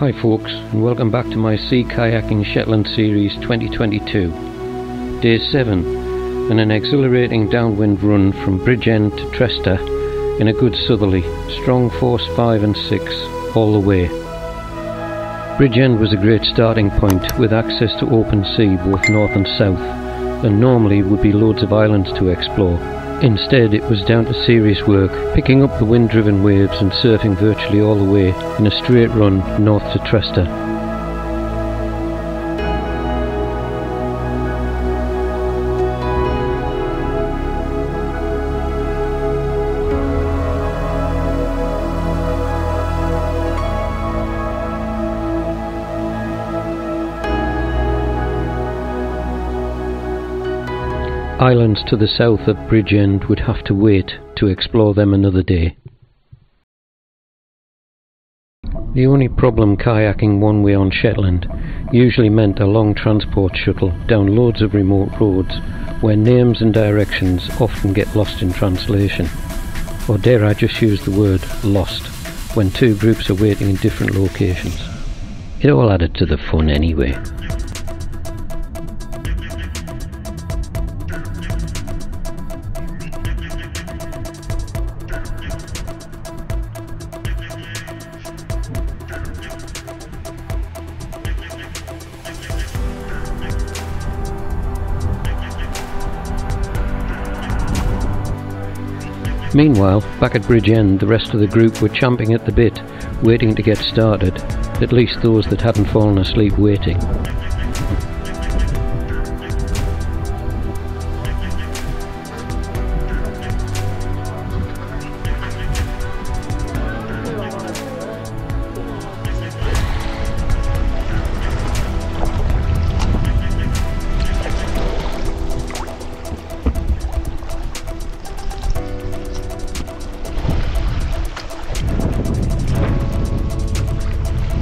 Hi folks and welcome back to my Sea Kayaking Shetland Series 2022. Day 7 and an exhilarating downwind run from Bridge End to Tresta in a good southerly, strong force 5 and 6 all the way. Bridge End was a great starting point with access to open sea both north and south and normally would be loads of islands to explore. Instead, it was down to serious work, picking up the wind-driven waves and surfing virtually all the way in a straight run north to Tresta. Islands to the south of Bridge End would have to wait to explore them another day. The only problem kayaking one way on Shetland usually meant a long transport shuttle down loads of remote roads where names and directions often get lost in translation. Or dare I just use the word lost when two groups are waiting in different locations. It all added to the fun anyway. Meanwhile, back at Bridge End, the rest of the group were champing at the bit, waiting to get started, at least those that hadn't fallen asleep waiting.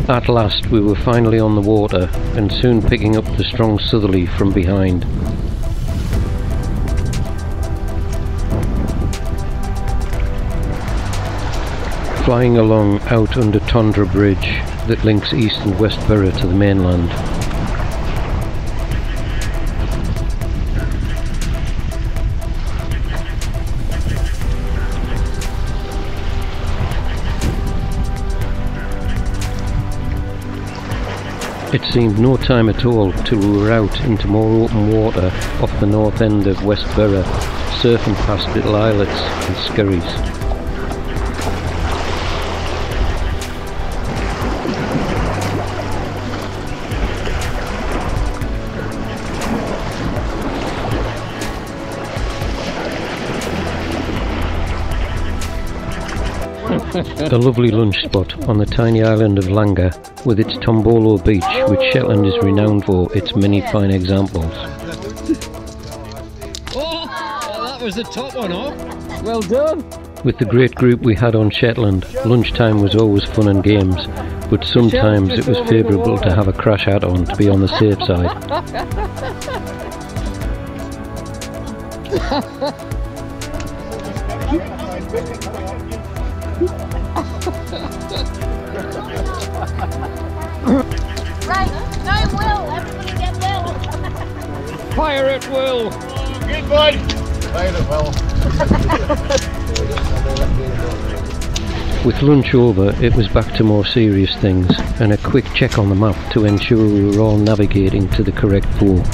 At last we were finally on the water and soon picking up the strong southerly from behind. Flying along out under Trondra Bridge that links East and West Burra to the mainland. It seemed no time at all till we were out into more open water off the north end of West Burra, surfing past little islets and skerries. A lovely lunch spot on the tiny island of Langa with its Tombolo beach which Shetland is renowned for its many fine examples. Oh, oh that was the top one off. Well done. With the great group we had on Shetland, lunchtime was always fun and games, but sometimes it was favourable to have a crash hat on to be on the safe side. Fire at will. Good boy. Fire it well. With lunch over, it was back to more serious things, and a quick check on the map to ensure we were all navigating to the correct pole.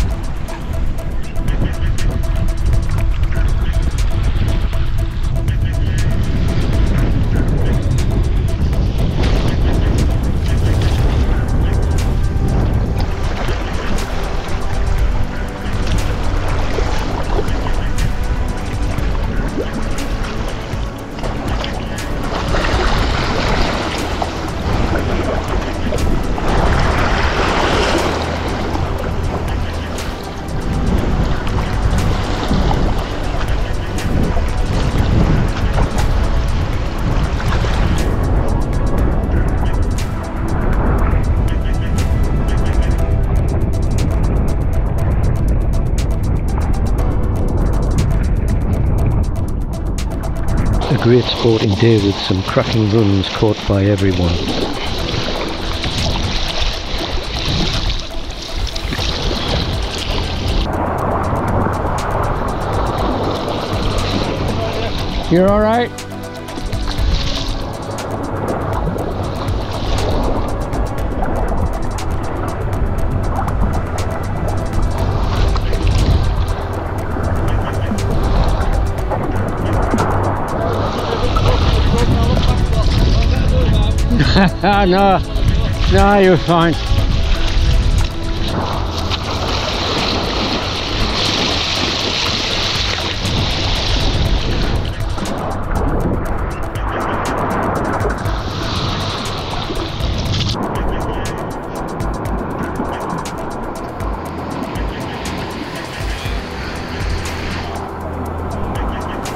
great sporting day with some cracking runs caught by everyone. You're alright? no, no, you're fine.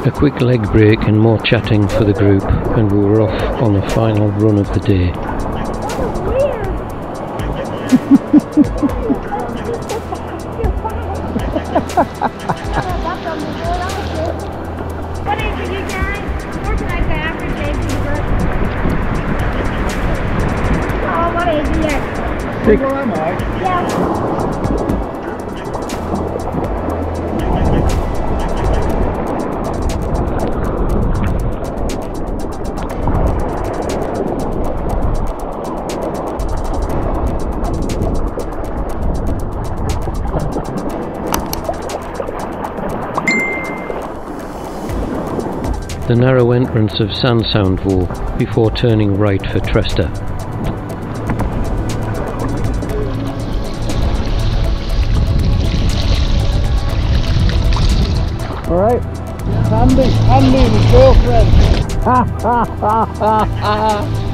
A quick leg break and more chatting for the group, and we were off on the final run of the day. What age The narrow entrance of Sandsound Voe before turning right for Tresta. All right. Andy, Andy, his girlfriend.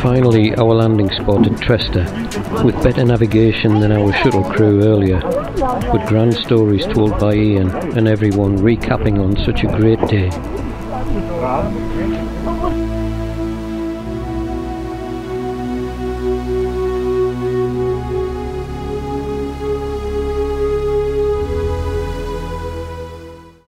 Finally, our landing spot at Tresta, with better navigation than our shuttle crew earlier, with grand stories told by Ian and everyone recapping on such a great day.